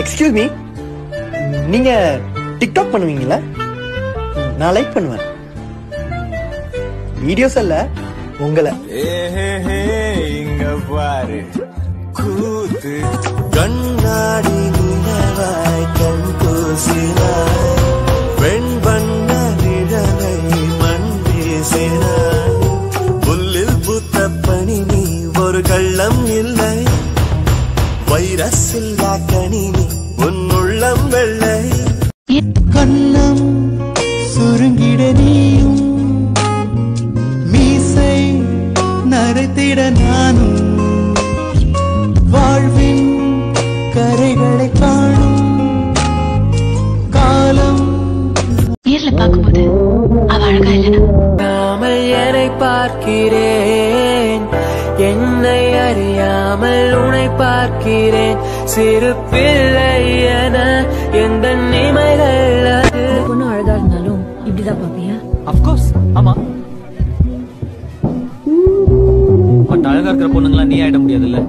Excuse me நீங்க TikTok பண்ணுவீங்களா? நான் லைக் பண்ணுவேன். வீடியோஸ் அல்ல உங்களை. ஏஹே இங்க பாரு. கூத்து கண்ணாடி ஒரு கள்ளம் இல்லை வைரஸில்லா கனி நீ உன் உள்ளம் வெள்ளை. கண்ணம் சுருங்கிட நீயும். மீசை நரைத்திட நானும். வாழ்வின் கரைகளை காணும். காலம் நேர்ல பார்க்கும்போது அவ அழகா இல்லைனா? பார்க்கிறேன்? என்னை அறியாமல் உன்னை பார்க்கிறேன். சிறு பிள்ளை என எந்த நிமைகள் அது? பொண்ணு அழகா இருந்தாலும் இப்படிதான் பாப்பியா அப்கோர்ஸ் ஆமா. பட் அழகா இருக்கிற பொண்ணுங்களா நீ ஆயிட முடியாதுல்ல.